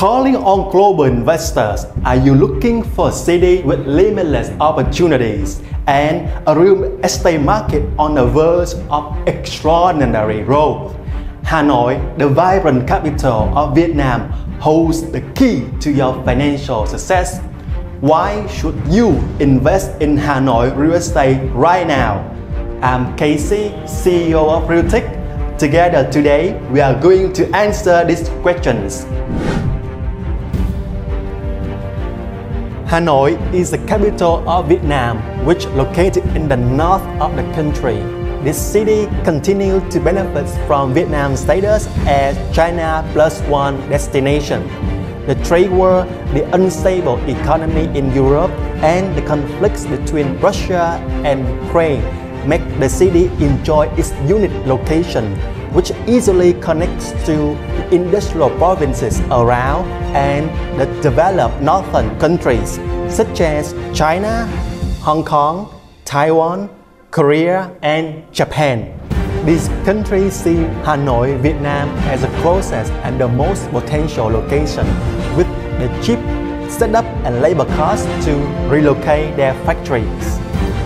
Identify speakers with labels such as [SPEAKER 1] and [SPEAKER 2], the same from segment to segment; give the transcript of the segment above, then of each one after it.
[SPEAKER 1] Calling on global investors, are you looking for a city with limitless opportunities and a real estate market on the verge of extraordinary growth? Hanoi, the vibrant capital of Vietnam, holds the key to your financial success. Why should you invest in Hanoi real estate right now? I'm KC, CEO of Realtique. Together today, we are going to answer these questions. Hanoi is the capital of Vietnam, which located in the north of the country. This city continues to benefit from Vietnam's status as China plus one destination. The trade war, the unstable economy in Europe, and the conflicts between Russia and Ukraine make the city enjoy its unique location which easily connects to industrial provinces around and the developed northern countries such as China, Hong Kong, Taiwan, Korea, and Japan. These countries see Hanoi, Vietnam as the closest and the most potential location with the cheap setup and labor costs to relocate their factories.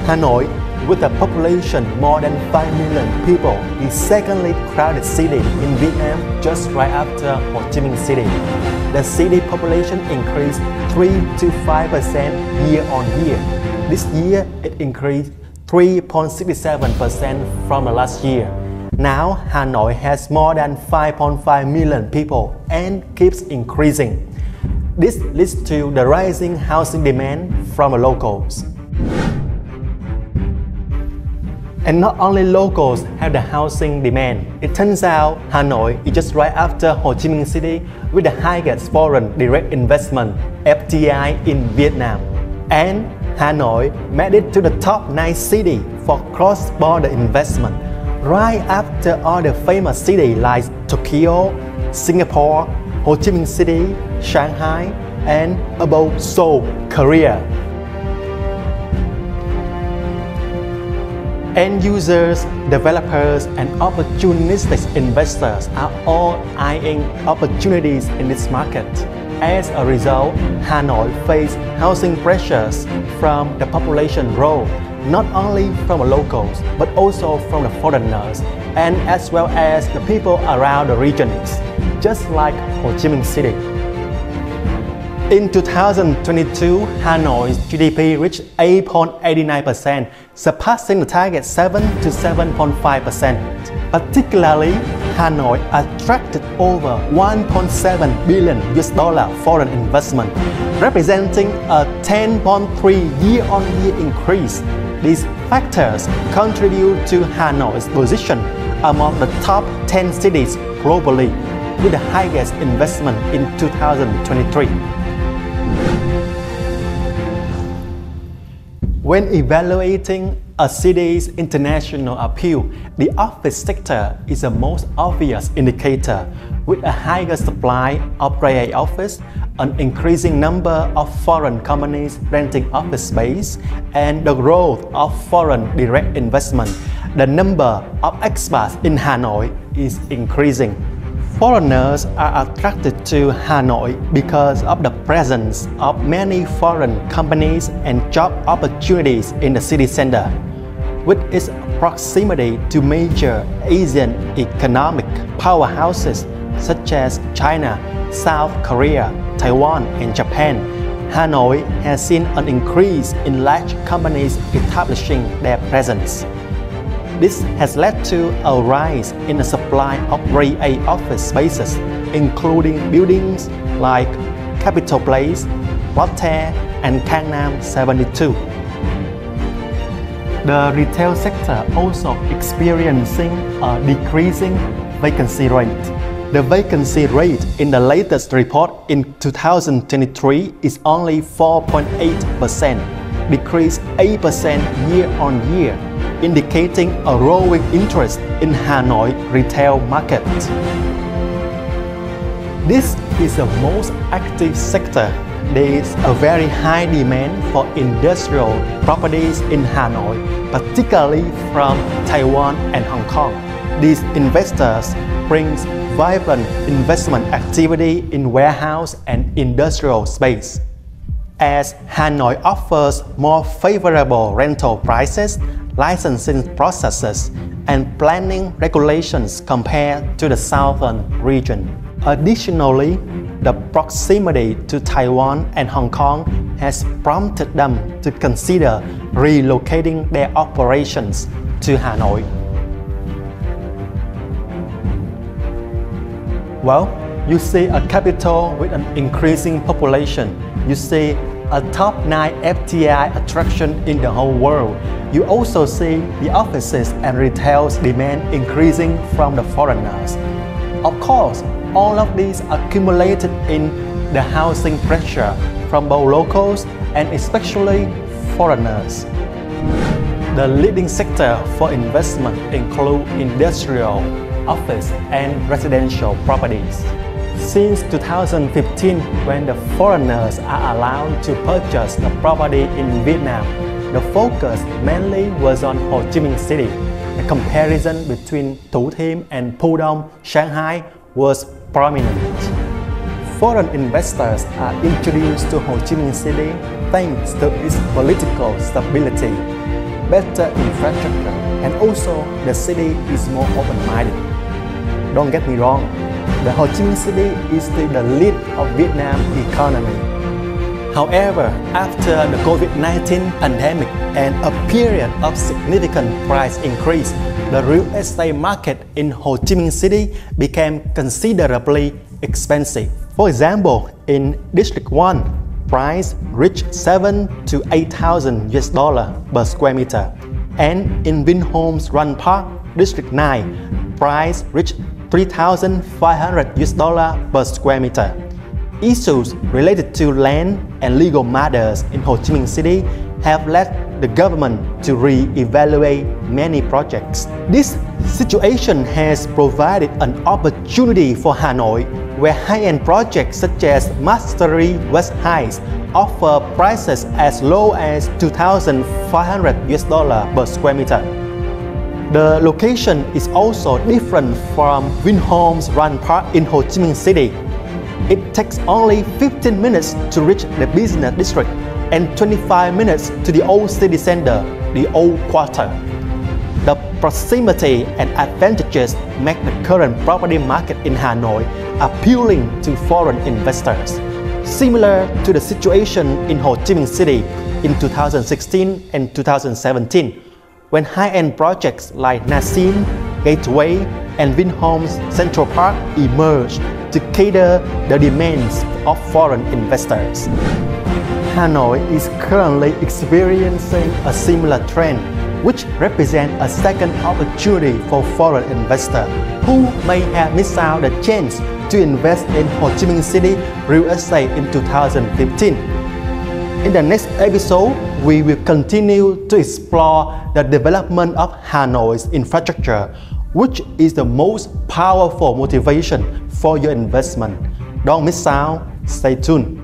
[SPEAKER 1] Hanoi with a population more than 5 million people, the secondly crowded city in Vietnam just right after Ho Chi Minh City. The city population increased 3 to 5% year on year. This year it increased 3.67% from the last year. Now Hanoi has more than 5.5 million people and keeps increasing. This leads to the rising housing demand from the locals. And not only locals have the housing demand. It turns out Hanoi is just right after Ho Chi Minh City with the highest foreign direct investment FDI in Vietnam. And Hanoi made it to the top 9 city for cross-border investment right after all the famous cities like Tokyo, Singapore, Ho Chi Minh City, Shanghai, and above Seoul, Korea. End users, developers, and opportunistic investors are all eyeing opportunities in this market. As a result, Hanoi faced housing pressures from the population growth, not only from the locals, but also from the foreigners, and as well as the people around the regions, just like Ho Chi Minh City. In 2022, Hanoi's GDP reached 8.89%, surpassing the target 7 to 7.5%. Particularly, Hanoi attracted over 1.7 billion US dollar foreign investment, representing a 10.3 year-on-year increase. These factors contribute to Hanoi's position among the top 10 cities globally with the highest investment in 2023. When evaluating a city's international appeal, the office sector is the most obvious indicator, with a higher supply of A office, an increasing number of foreign companies renting office space, and the growth of foreign direct investment. The number of expats in Hanoi is increasing. Foreigners are attracted to Hanoi because of the presence of many foreign companies and job opportunities in the city center. With its proximity to major Asian economic powerhouses such as China, South Korea, Taiwan, and Japan, Hanoi has seen an increase in large companies establishing their presence. This has led to a rise in the supply of Grade A office spaces, including buildings like Capital Place, Lotte, and Keangnam 72. The retail sector also experiencing a decreasing vacancy rate. The vacancy rate in the latest report in 2023 is only 4.8% decreased 8% year on year, indicating a growing interest in Hanoi retail market. This is the most active sector. There is a very high demand for industrial properties in Hanoi, particularly from Taiwan and Hong Kong. these investors brings vibrant investment activity in warehouse and industrial space. As Hanoi offers more favorable rental prices, licensing processes, and planning regulations compared to the southern region. Additionally, the proximity to Taiwan and Hong Kong has prompted them to consider relocating their operations to Hanoi. Well, you see a capital with an increasing population. You see a top 9 FDI attraction in the whole world. You also see the offices and retail demand increasing from the foreigners. Of course, all of these accumulated in the housing pressure from both locals and especially foreigners. The leading sector for investment include industrial, office and residential properties. Since 2015, when the foreigners are allowed to purchase the property in Vietnam, the focus mainly was on Ho Chi Minh City. The comparison between Thủ Thiêm and Pudong, Shanghai was prominent. Foreign investors are introduced to Ho Chi Minh City thanks to its political stability, better infrastructure, and also the city is more open-minded. Don't get me wrong, the Ho Chi Minh City is still the lead of Vietnam economy. However, after the COVID-19 pandemic and a period of significant price increase, the real estate market in Ho Chi Minh City became considerably expensive. For example, in District 1, price reached 7 to 8,000 US dollar per square meter. And in Vinhomes Grand Park, District 9, price reached 3,500 US dollar per square meter. Issues related to land and legal matters in Ho Chi Minh City have led the government to re-evaluate many projects. This situation has provided an opportunity for Hanoi where high-end projects such as Masteri West Heights offer prices as low as 2,500 US dollar per square meter. The location is also different from Vinhomes Grand Park in Ho Chi Minh City. It takes only 15 minutes to reach the business district and 25 minutes to the old city center, the old quarter. The proximity and advantages make the current property market in Hanoi appealing to foreign investors. Similar to the situation in Ho Chi Minh City in 2016 and 2017, when high-end projects like Nassim, Gateway, and Vinhomes Central Park emerged to cater the demands of foreign investors. Hanoi is currently experiencing a similar trend, which represents a second opportunity for foreign investors who may have missed out the chance to invest in Ho Chi Minh City real estate in 2015. In the next episode, we will continue to explore the development of Hanoi's infrastructure, which is the most powerful motivation for your investment. Don't miss out, stay tuned.